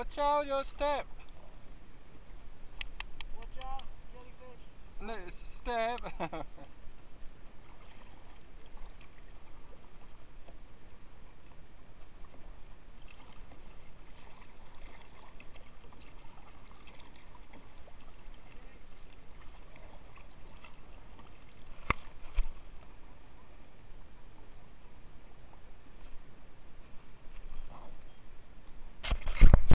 Watch out your step.